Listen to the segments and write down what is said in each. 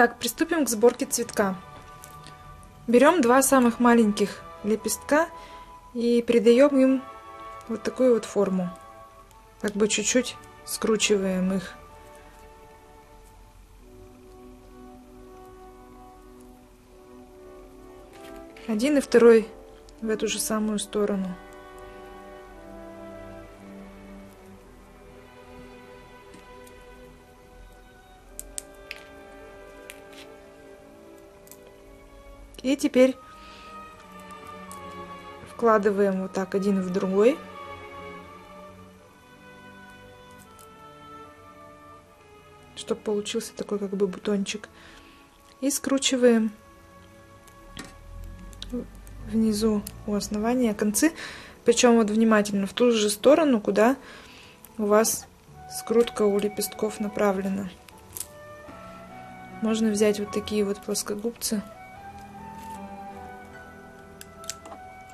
Итак, приступим к сборке цветка. Берем два самых маленьких лепестка и придаем им вот такую вот форму. Как бы чуть-чуть скручиваем их. Один и второй в эту же самую сторону. И теперь вкладываем вот так один в другой. Чтобы получился такой как бы бутончик. И скручиваем внизу у основания концы. Причем вот внимательно в ту же сторону, куда у вас скрутка у лепестков направлена. Можно взять вот такие вот плоскогубцы.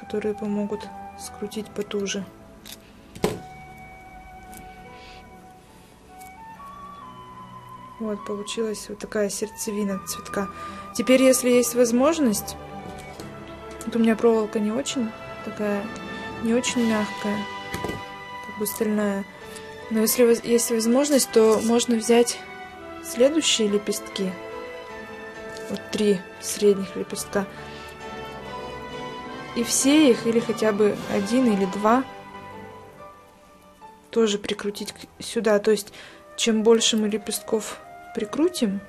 Которые помогут скрутить потуже. Вот, получилась вот такая сердцевина цветка. Теперь, если есть возможность, вот у меня проволока не очень такая, не очень мягкая, как бы стальная. Но если есть возможность, то можно взять следующие лепестки. Вот три средних лепестка и все их, или хотя бы один или два, тоже прикрутить сюда. То есть, чем больше мы лепестков прикрутим,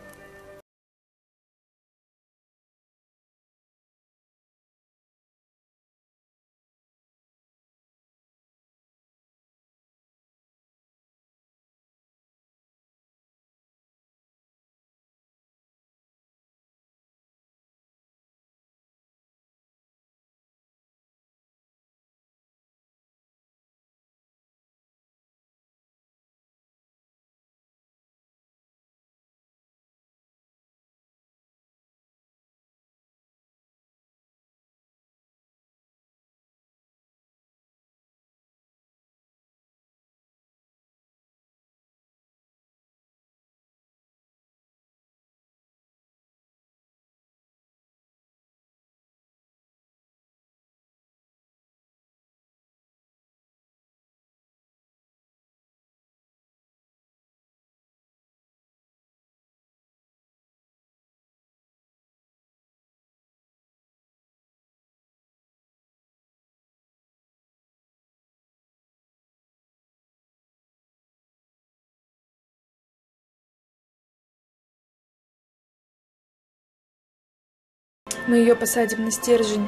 Мы ее посадим на стержень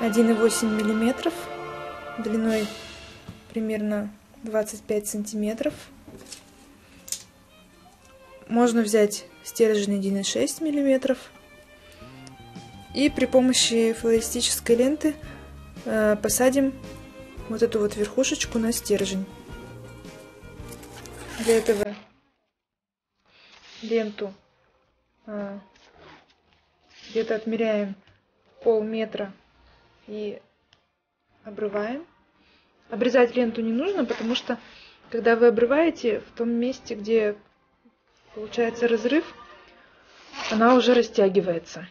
1,8 миллиметров длиной примерно 25 сантиметров. Можно взять стержень 1,6 миллиметров и при помощи флористической ленты э, посадим вот эту вот верхушечку на стержень. Для этого ленту э, где-то отмеряем полметра и обрываем. Обрезать ленту не нужно, потому что когда вы обрываете в том месте, где получается разрыв, она уже растягивается.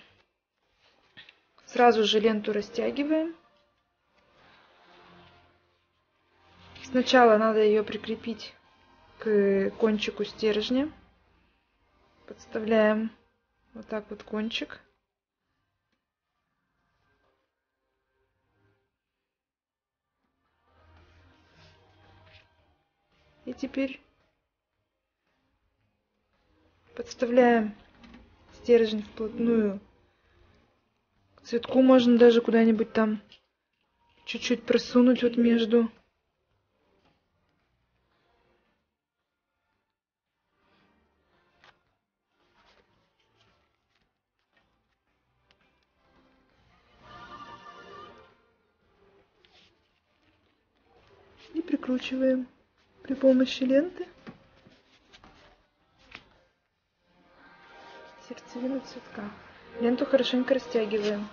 Сразу же ленту растягиваем. Сначала надо ее прикрепить к кончику стержня. Подставляем вот так вот кончик. И теперь подставляем стержень вплотную к цветку. Можно даже куда-нибудь там чуть-чуть просунуть вот между. И прикручиваем при помощи ленты сердцевину цветка. Ленту хорошенько растягиваем.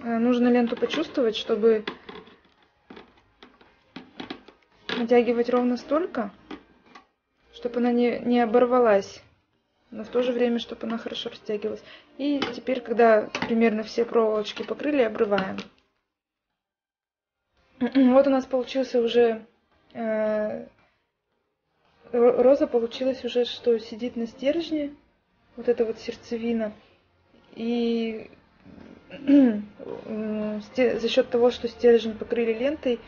Э, нужно ленту почувствовать, чтобы натягивать ровно столько, чтобы она не, не оборвалась, но в то же время, чтобы она хорошо растягивалась. И теперь, когда примерно все проволочки покрыли, обрываем. Вот у нас получился уже э, роза получилась уже, что сидит на стержне, вот эта вот сердцевина. И за счет того, что стержень покрыли лентой,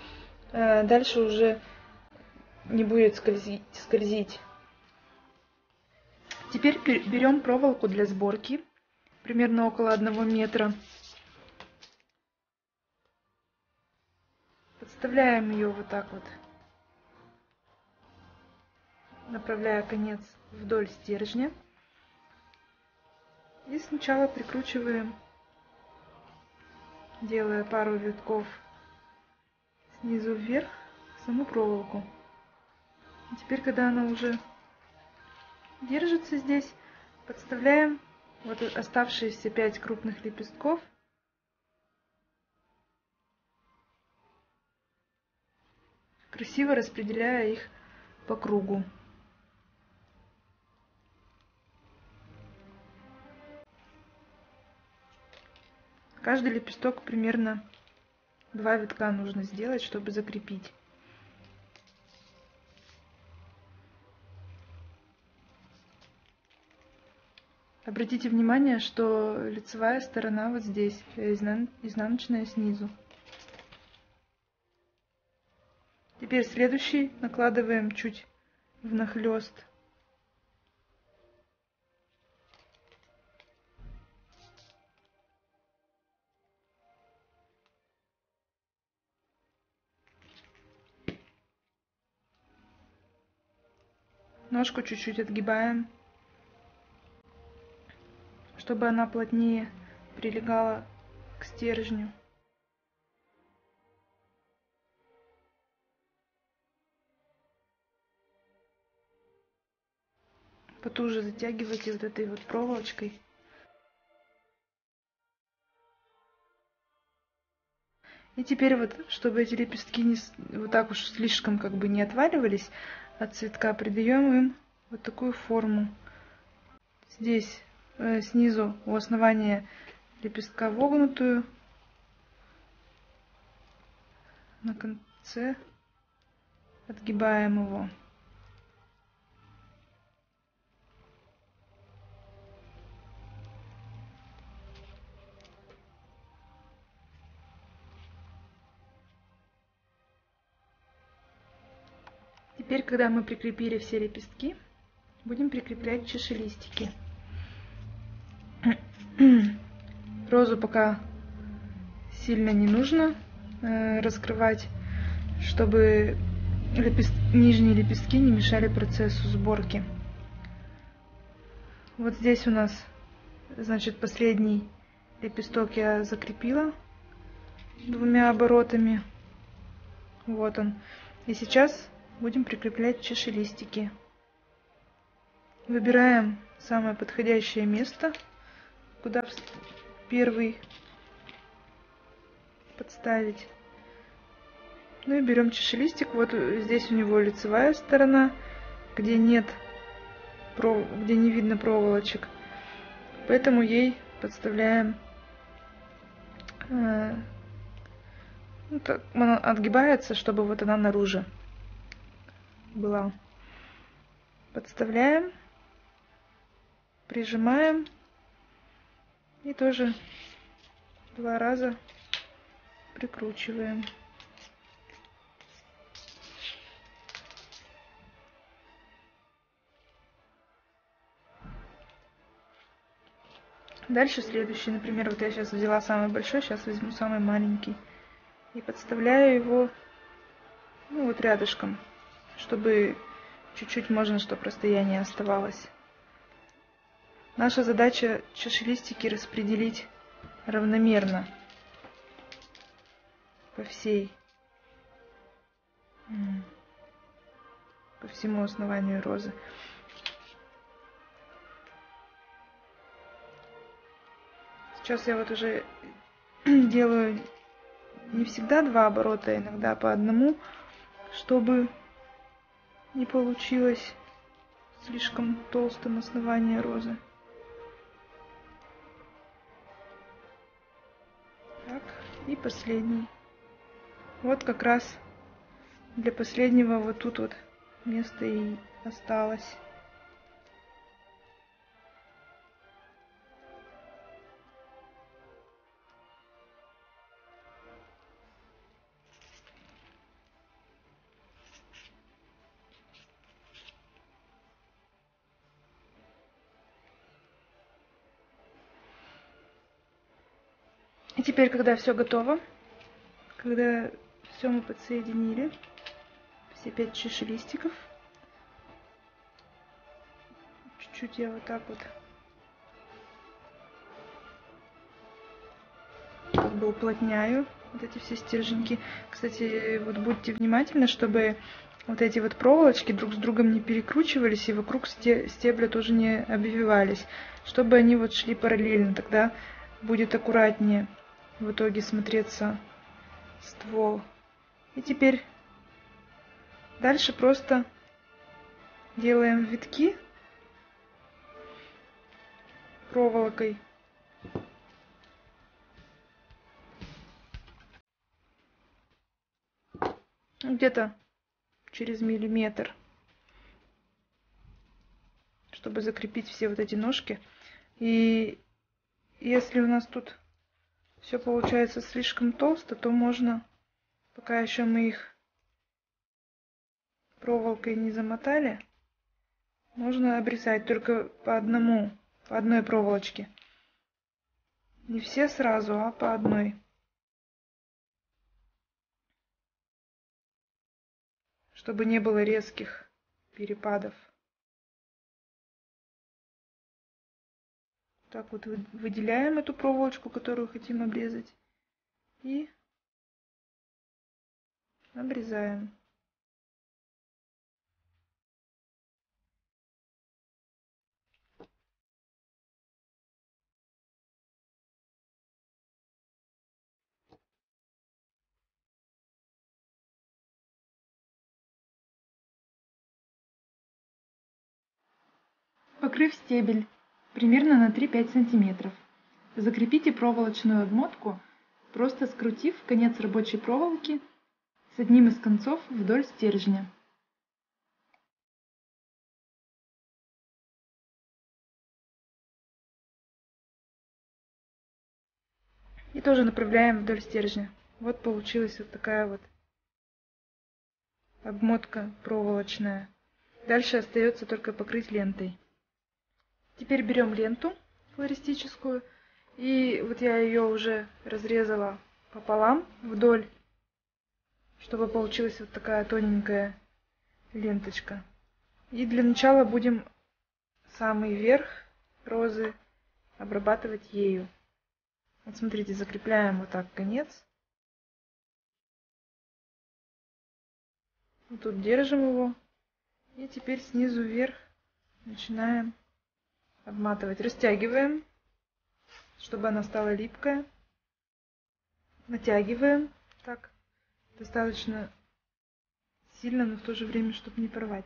э, дальше уже не будет скользить. скользить. Теперь берем проволоку для сборки, примерно около одного метра. Подставляем ее вот так вот, направляя конец вдоль стержня. И сначала прикручиваем, делая пару витков снизу вверх, саму проволоку. Теперь, когда она уже держится здесь, подставляем вот оставшиеся 5 крупных лепестков красиво распределяя их по кругу. Каждый лепесток примерно два витка нужно сделать, чтобы закрепить. Обратите внимание, что лицевая сторона вот здесь, изнан... изнаночная снизу. Теперь следующий накладываем чуть внахлёст. Ножку чуть-чуть отгибаем чтобы она плотнее прилегала к стержню. Потуже затягивайте вот этой вот проволочкой. И теперь вот, чтобы эти лепестки не, вот так уж слишком как бы не отваливались от цветка, придаем им вот такую форму. Здесь снизу у основания лепестка вогнутую. На конце отгибаем его. Теперь, когда мы прикрепили все лепестки, будем прикреплять чашелистики. Розу пока сильно не нужно э, раскрывать, чтобы лепест... нижние лепестки не мешали процессу сборки. Вот здесь у нас, значит, последний лепесток я закрепила двумя оборотами. Вот он. И сейчас будем прикреплять чашелистики. Выбираем самое подходящее место – куда первый подставить. Ну и берем чашелистик. Вот здесь у него лицевая сторона, где нет, где не видно проволочек. Поэтому ей подставляем э, ну, так, она отгибается, чтобы вот она наружу была. Подставляем, прижимаем и тоже два раза прикручиваем. Дальше следующий, например, вот я сейчас взяла самый большой, сейчас возьму самый маленький. И подставляю его ну, вот рядышком, чтобы чуть-чуть можно, чтобы расстояние оставалось. Наша задача чашелистики распределить равномерно по всей, по всему основанию розы. Сейчас я вот уже делаю не всегда два оборота, а иногда по одному, чтобы не получилось слишком толстым основание розы. И последний. Вот как раз для последнего вот тут вот место и осталось. Теперь, когда все готово, когда все мы подсоединили, все пять чашелистиков, чуть-чуть я вот так вот как бы уплотняю вот эти все стерженьки. Кстати, вот будьте внимательны, чтобы вот эти вот проволочки друг с другом не перекручивались и вокруг стебля тоже не обвивались, чтобы они вот шли параллельно, тогда будет аккуратнее в итоге смотреться ствол. И теперь дальше просто делаем витки проволокой. Где-то через миллиметр, чтобы закрепить все вот эти ножки. И если у нас тут все получается слишком толсто, то можно, пока еще мы их проволокой не замотали, можно обрезать только по одному, по одной проволочке. Не все сразу, а по одной. Чтобы не было резких перепадов. Так вот выделяем эту проволочку, которую хотим обрезать. И обрезаем. Покрыв стебель примерно на 3-5 сантиметров. Закрепите проволочную обмотку, просто скрутив конец рабочей проволоки с одним из концов вдоль стержня. И тоже направляем вдоль стержня. Вот получилась вот такая вот обмотка проволочная. Дальше остается только покрыть лентой. Теперь берем ленту флористическую. И вот я ее уже разрезала пополам вдоль, чтобы получилась вот такая тоненькая ленточка. И для начала будем самый верх розы обрабатывать ею. Вот смотрите, закрепляем вот так конец. Вот тут держим его. И теперь снизу вверх начинаем обматывать. Растягиваем, чтобы она стала липкая. Натягиваем так достаточно сильно, но в то же время, чтобы не порвать.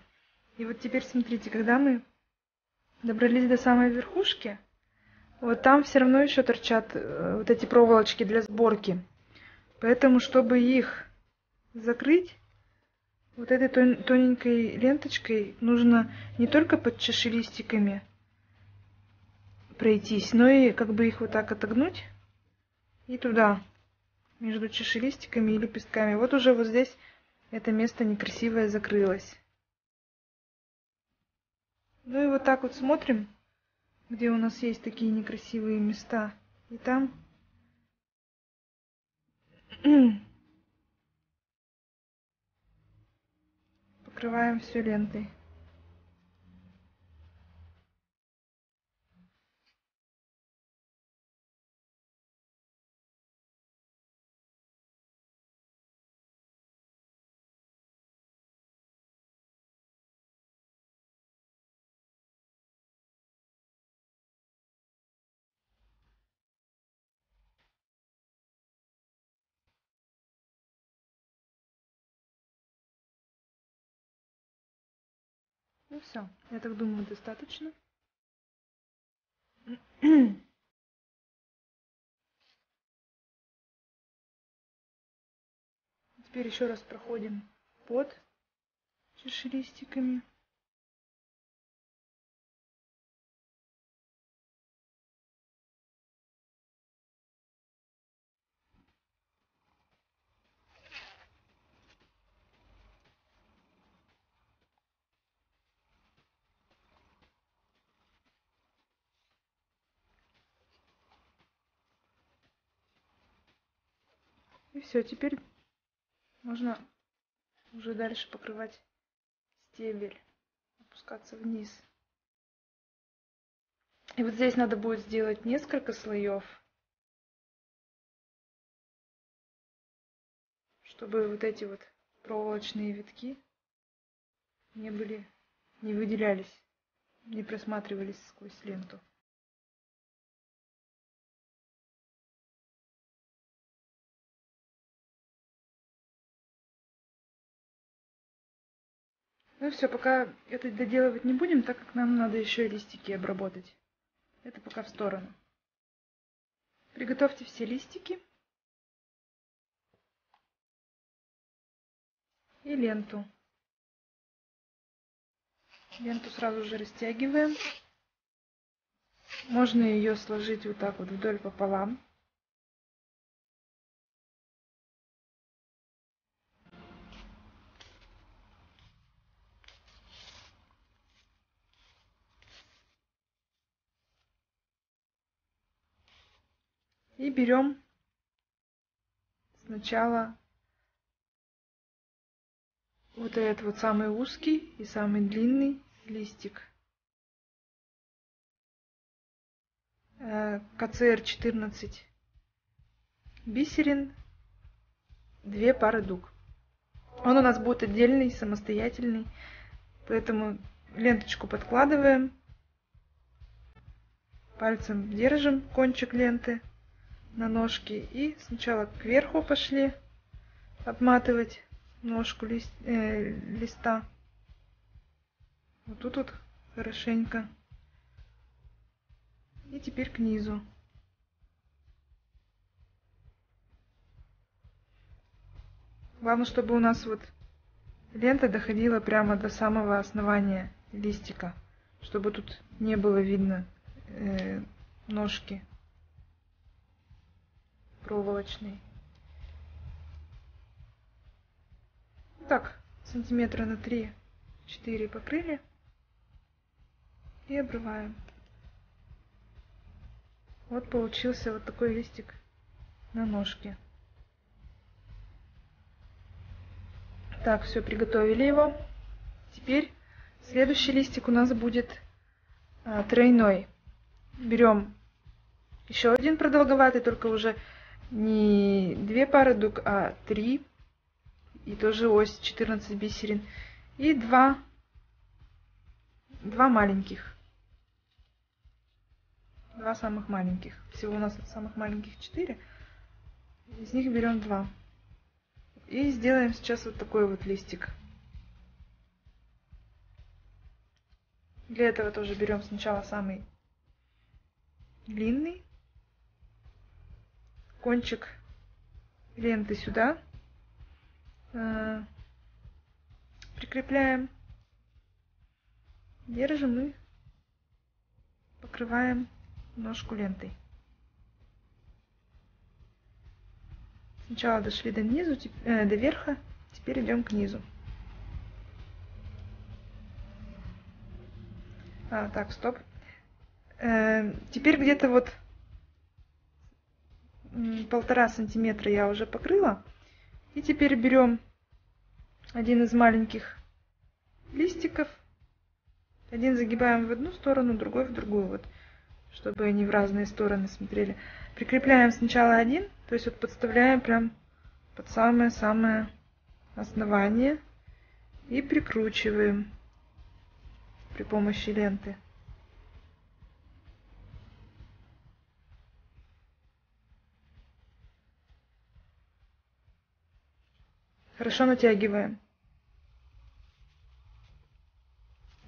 И вот теперь смотрите, когда мы добрались до самой верхушки, вот там все равно еще торчат э, вот эти проволочки для сборки. Поэтому, чтобы их закрыть, вот этой тоненькой ленточкой нужно не только под чашелистиками, пройтись, но и как бы их вот так отогнуть и туда, между чашелистиками и лепестками. Вот уже вот здесь это место некрасивое закрылось. Ну и вот так вот смотрим, где у нас есть такие некрасивые места. И там покрываем все лентой. Ну все, я так думаю, достаточно. Теперь еще раз проходим под чешелистиками. Все, теперь можно уже дальше покрывать стебель, опускаться вниз. И вот здесь надо будет сделать несколько слоев, чтобы вот эти вот проволочные витки не были, не выделялись, не просматривались сквозь ленту. Ну все, пока это доделывать не будем, так как нам надо еще листики обработать. Это пока в сторону. Приготовьте все листики. И ленту. Ленту сразу же растягиваем. Можно ее сложить вот так вот вдоль пополам. И берем сначала вот этот вот самый узкий и самый длинный листик. Э, КЦР 14 бисерин, две пары дуг. Он у нас будет отдельный, самостоятельный, поэтому ленточку подкладываем, пальцем держим кончик ленты на ножки и сначала кверху пошли обматывать ножку лист, э, листа. Вот тут вот хорошенько. И теперь к низу. Главное, чтобы у нас вот лента доходила прямо до самого основания листика, чтобы тут не было видно э, ножки проволочный. Так, сантиметра на 3-4 покрыли и обрываем. Вот получился вот такой листик на ножке. Так, все, приготовили его. Теперь следующий листик у нас будет а, тройной. Берем еще один продолговатый, только уже не две пары дуг, а три. И тоже ось 14 бисерин. И два, два маленьких. Два самых маленьких. Всего у нас самых маленьких четыре. Из них берем два. И сделаем сейчас вот такой вот листик. Для этого тоже берем сначала самый длинный кончик ленты сюда. Э, прикрепляем. Держим и покрываем ножку лентой. Сначала дошли до низу, э, до верха, теперь идем к низу. А, так, стоп. Э, теперь где-то вот полтора сантиметра я уже покрыла. И теперь берем один из маленьких листиков. Один загибаем в одну сторону, другой в другую, вот, чтобы они в разные стороны смотрели. Прикрепляем сначала один, то есть вот подставляем прям под самое-самое основание и прикручиваем при помощи ленты. Хорошо натягиваем.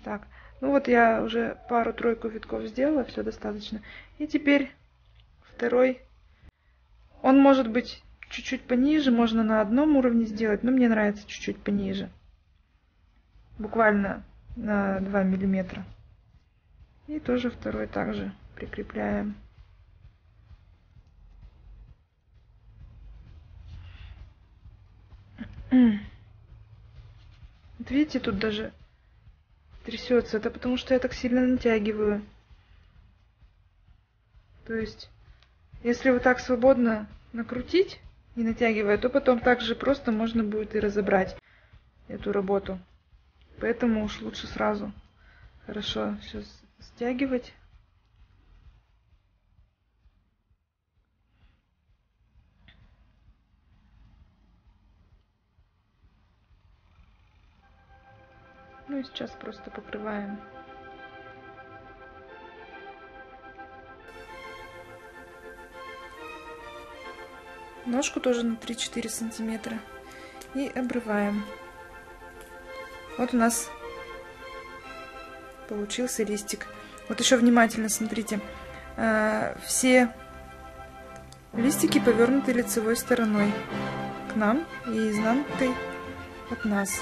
Так, ну вот я уже пару-тройку витков сделала, все достаточно. И теперь второй. Он может быть чуть-чуть пониже, можно на одном уровне сделать, но мне нравится чуть-чуть пониже. Буквально на 2 миллиметра. И тоже второй также прикрепляем. Вот видите, тут даже трясется. Это потому что я так сильно натягиваю. То есть, если вот так свободно накрутить, не натягивая, то потом также просто можно будет и разобрать эту работу. Поэтому уж лучше сразу хорошо все стягивать. Ну и сейчас просто покрываем. Ножку тоже на 3-4 сантиметра. И обрываем. Вот у нас получился листик. Вот еще внимательно смотрите. А, все листики повернуты лицевой стороной к нам и изнанкой от нас.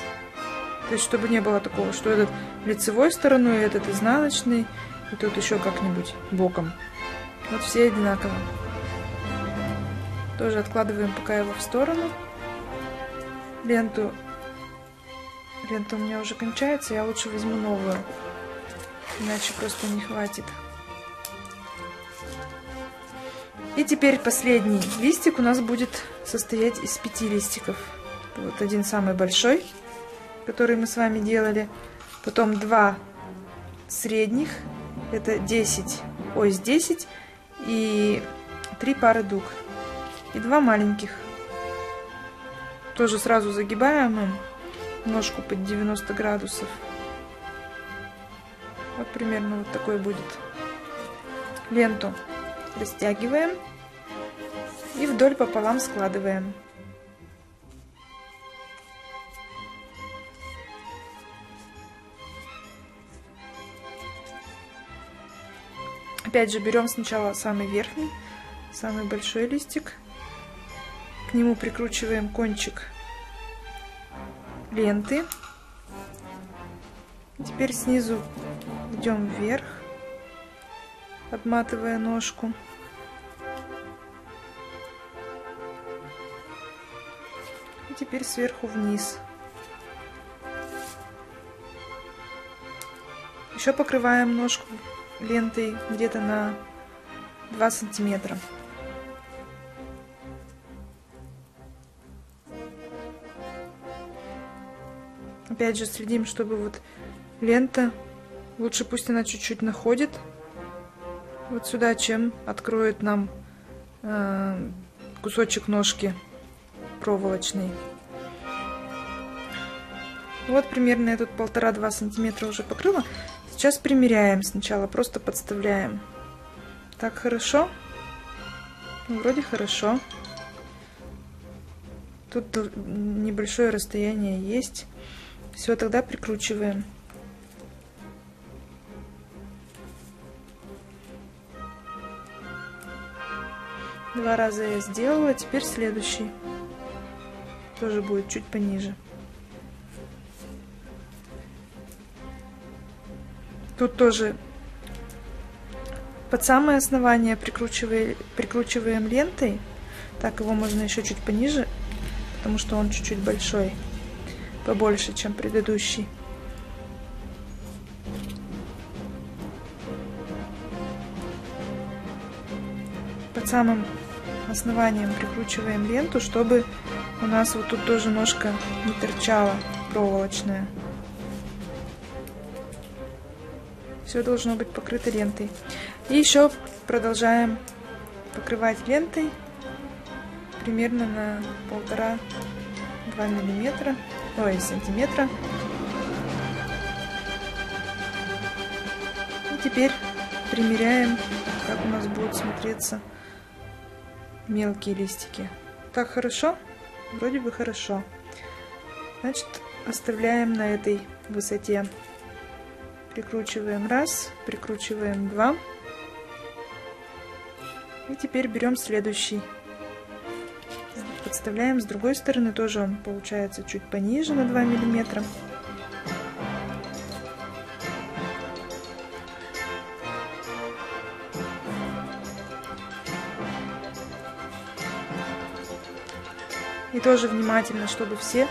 То есть, чтобы не было такого, что этот лицевой стороной, этот изнаночный, и тут еще как-нибудь боком. Вот все одинаково. Тоже откладываем пока его в сторону. Ленту. Лента у меня уже кончается, я лучше возьму новую. Иначе просто не хватит. И теперь последний листик у нас будет состоять из пяти листиков. Вот один самый большой который мы с вами делали. Потом два средних, это 10, ось 10 и три пары дуг. И два маленьких. Тоже сразу загибаем им ножку под 90 градусов. Вот примерно вот такой будет. Ленту растягиваем и вдоль пополам складываем. Опять же берем сначала самый верхний, самый большой листик. К нему прикручиваем кончик ленты. теперь снизу идем вверх, обматывая ножку. И теперь сверху вниз. Еще покрываем ножку лентой где-то на 2 сантиметра. Опять же следим, чтобы вот лента, лучше пусть она чуть-чуть находит вот сюда, чем откроет нам э, кусочек ножки проволочный. Вот примерно я тут полтора-два сантиметра уже покрыла. Сейчас примеряем сначала, просто подставляем. Так, хорошо? Ну, вроде хорошо. Тут небольшое расстояние есть. Все, тогда прикручиваем. Два раза я сделала, теперь следующий. Тоже будет чуть пониже. Тут тоже под самое основание прикручиваем, прикручиваем лентой. Так, его можно еще чуть пониже, потому что он чуть-чуть большой, побольше, чем предыдущий. Под самым основанием прикручиваем ленту, чтобы у нас вот тут тоже ножка не торчала проволочная. Все должно быть покрыто лентой. И еще продолжаем покрывать лентой примерно на полтора-два миллиметра, ой, сантиметра. И теперь примеряем, как у нас будут смотреться мелкие листики. Так хорошо? Вроде бы хорошо. Значит, оставляем на этой высоте Прикручиваем раз, прикручиваем два. И теперь берем следующий. Подставляем с другой стороны, тоже он получается чуть пониже на 2 миллиметра. И тоже внимательно, чтобы все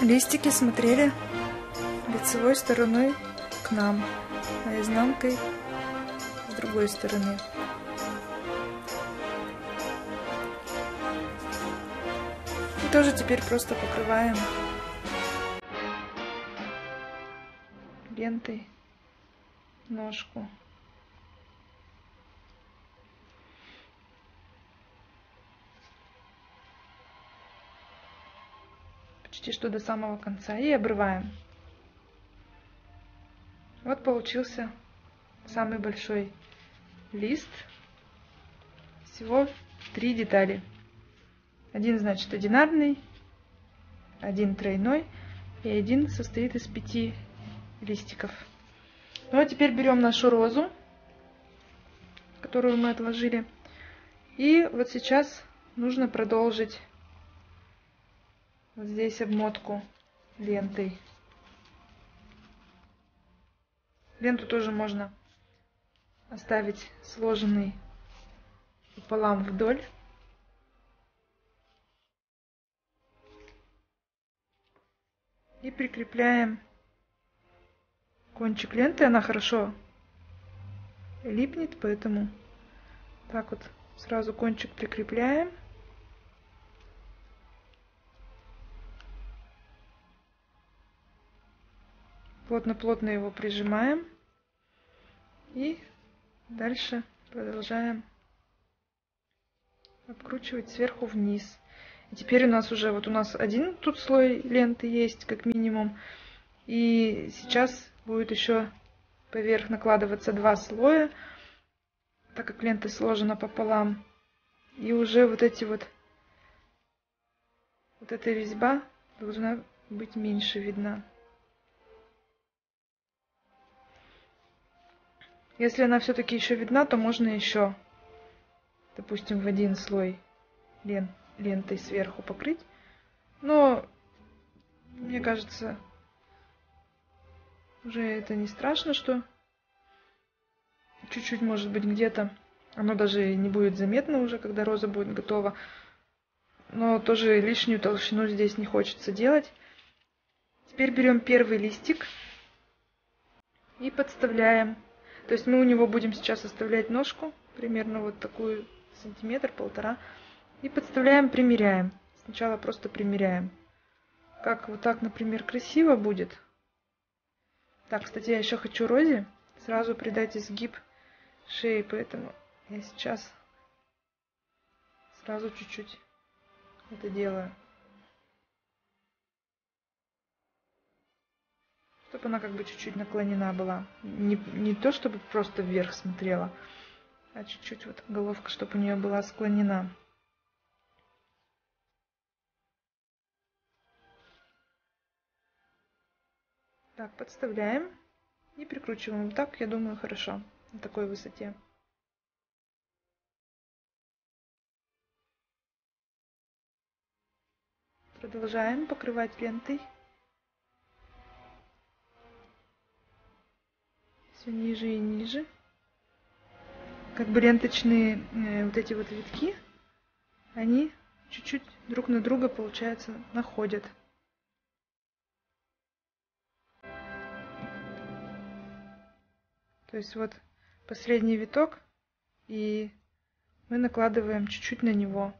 листики смотрели лицевой стороной к нам, а изнанкой с другой стороны. И тоже теперь просто покрываем лентой ножку. почти что до самого конца и обрываем. Вот получился самый большой лист. Всего три детали. Один, значит, одинарный, один тройной и один состоит из пяти листиков. Ну а теперь берем нашу розу, которую мы отложили. И вот сейчас нужно продолжить вот здесь обмотку лентой. Ленту тоже можно оставить сложенный пополам вдоль. И прикрепляем кончик ленты. Она хорошо липнет, поэтому так вот сразу кончик прикрепляем. Плотно-плотно его прижимаем. И дальше продолжаем обкручивать сверху вниз. И теперь у нас уже, вот у нас один тут слой ленты есть, как минимум. И сейчас будет еще поверх накладываться два слоя, так как лента сложена пополам. И уже вот эти вот, вот эта резьба должна быть меньше видна. Если она все-таки еще видна, то можно еще, допустим, в один слой лен, лентой сверху покрыть. Но, мне кажется, уже это не страшно, что чуть-чуть, может быть, где-то оно даже не будет заметно уже, когда роза будет готова. Но тоже лишнюю толщину здесь не хочется делать. Теперь берем первый листик и подставляем то есть мы у него будем сейчас оставлять ножку, примерно вот такую сантиметр, полтора. И подставляем, примеряем. Сначала просто примеряем. Как вот так, например, красиво будет. Так, кстати, я еще хочу Розе сразу придать изгиб шеи, поэтому я сейчас сразу чуть-чуть это делаю. Чтобы она как бы чуть-чуть наклонена была. Не, не то, чтобы просто вверх смотрела, а чуть-чуть вот головка, чтобы у нее была склонена. Так, подставляем и прикручиваем. Так, я думаю, хорошо на такой высоте. Продолжаем покрывать лентой. Все ниже и ниже. Как бы ленточные э, вот эти вот витки, они чуть-чуть друг на друга, получается, находят. То есть вот последний виток, и мы накладываем чуть-чуть на него.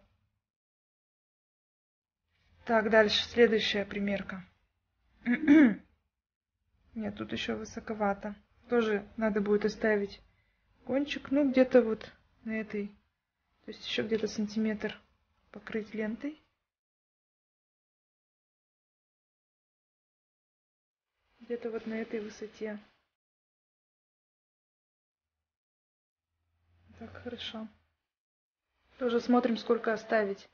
Так, дальше следующая примерка. Нет, тут еще высоковато. Тоже надо будет оставить кончик, ну где-то вот на этой, то есть еще где-то сантиметр покрыть лентой. Где-то вот на этой высоте. Так, хорошо. Тоже смотрим, сколько оставить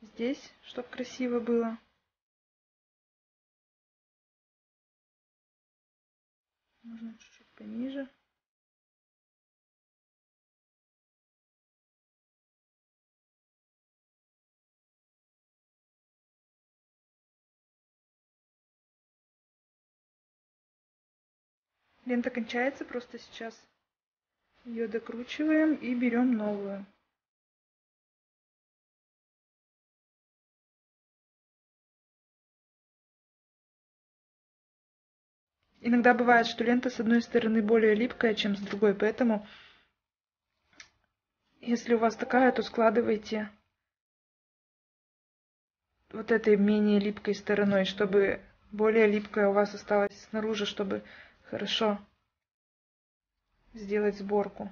здесь, чтобы красиво было. Можно чуть-чуть пониже. Лента кончается просто сейчас. Ее докручиваем и берем новую. Иногда бывает, что лента с одной стороны более липкая, чем с другой, поэтому если у вас такая, то складывайте вот этой менее липкой стороной, чтобы более липкая у вас осталась снаружи, чтобы хорошо сделать сборку.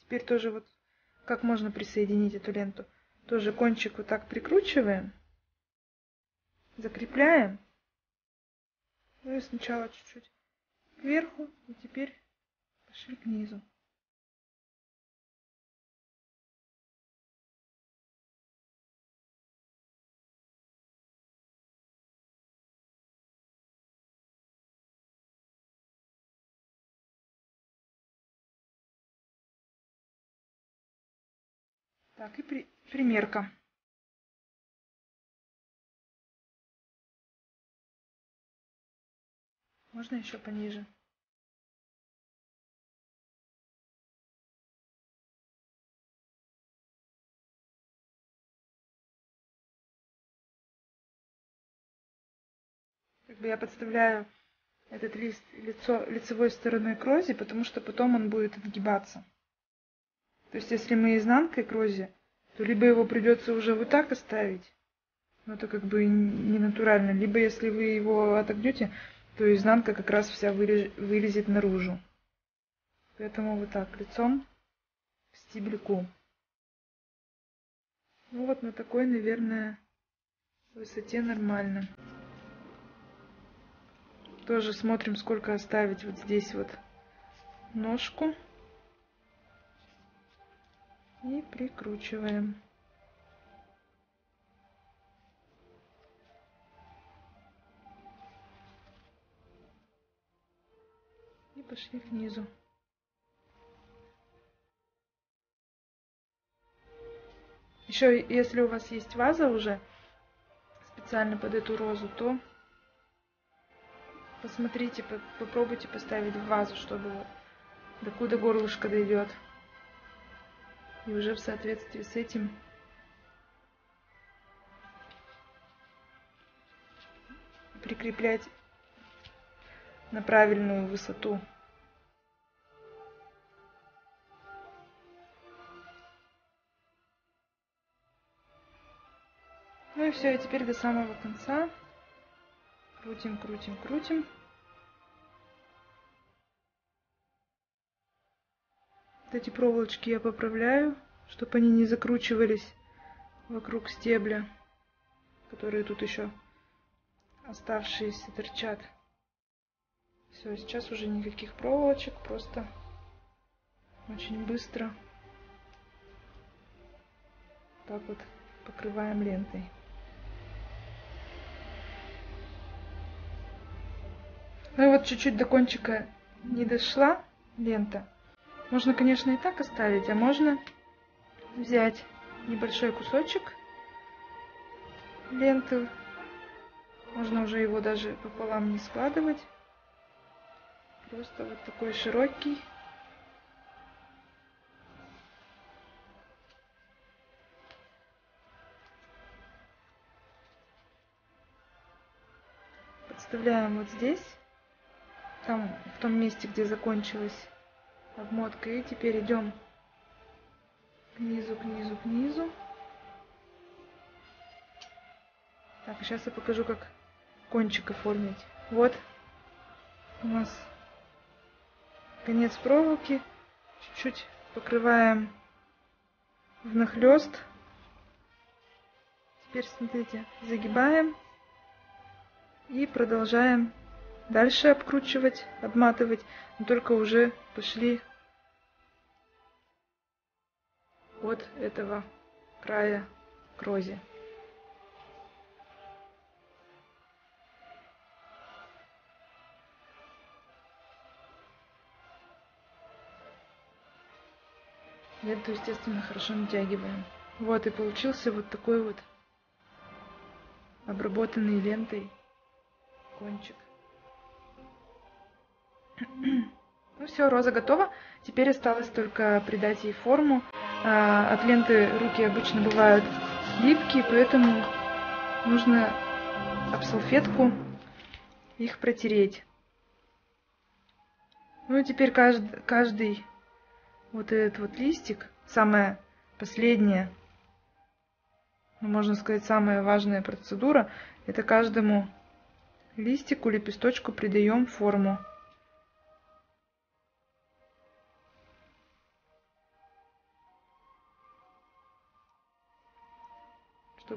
Теперь тоже вот как можно присоединить эту ленту. Тоже кончик вот так прикручиваем. Закрепляем. Ну и сначала чуть-чуть кверху, и теперь пошли к низу. Так, и при, примерка. Можно еще пониже? Как бы я подставляю этот лист лицо, лицевой стороной к розе, потому что потом он будет отгибаться. То есть, если мы изнанкой к розе, то либо его придется уже вот так оставить, но это как бы не натурально, либо если вы его отогнете, то изнанка как раз вся вылезет наружу. Поэтому вот так, лицом к стебельку. Ну вот на такой, наверное, высоте нормально. Тоже смотрим, сколько оставить вот здесь вот ножку. И прикручиваем. И пошли к низу. Еще, если у вас есть ваза уже, специально под эту розу, то посмотрите, попробуйте поставить в вазу, чтобы докуда горлышко дойдет. И уже в соответствии с этим прикреплять на правильную высоту. Ну и все, и теперь до самого конца крутим, крутим, крутим. Эти проволочки я поправляю, чтобы они не закручивались вокруг стебля, которые тут еще оставшиеся торчат. Все, сейчас уже никаких проволочек, просто очень быстро так вот покрываем лентой. Ну и вот чуть-чуть до кончика не дошла лента. Можно, конечно, и так оставить, а можно взять небольшой кусочек ленты. Можно уже его даже пополам не складывать. Просто вот такой широкий. Подставляем вот здесь, там, в том месте, где закончилась обмотка. И теперь идем к низу, к низу, к низу. Так, сейчас я покажу, как кончик оформить. Вот у нас конец проволоки. Чуть-чуть покрываем внахлёст. Теперь, смотрите, загибаем и продолжаем дальше обкручивать, обматывать, но только уже пошли от этого края к. Ленту, естественно, хорошо натягиваем. Вот и получился вот такой вот обработанный лентой кончик. Ну все, роза готова. Теперь осталось только придать ей форму. А, от ленты руки обычно бывают липкие, поэтому нужно об салфетку их протереть. Ну и теперь каждый, каждый вот этот вот листик, самое последнее, ну, можно сказать, самая важная процедура, это каждому листику, лепесточку придаем форму.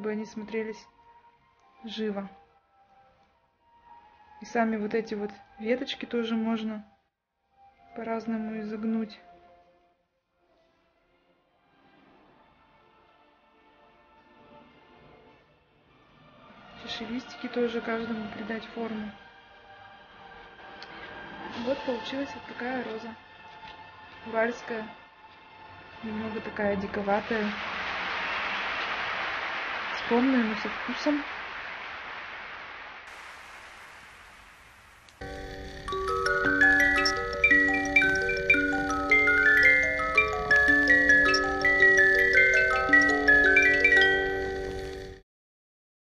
Чтобы они смотрелись живо. И сами вот эти вот веточки тоже можно по-разному изогнуть. Чашелистики тоже каждому придать форму. Вот получилась вот такая роза. Уральская. Немного такая диковатая. Скромная, но со вкусом.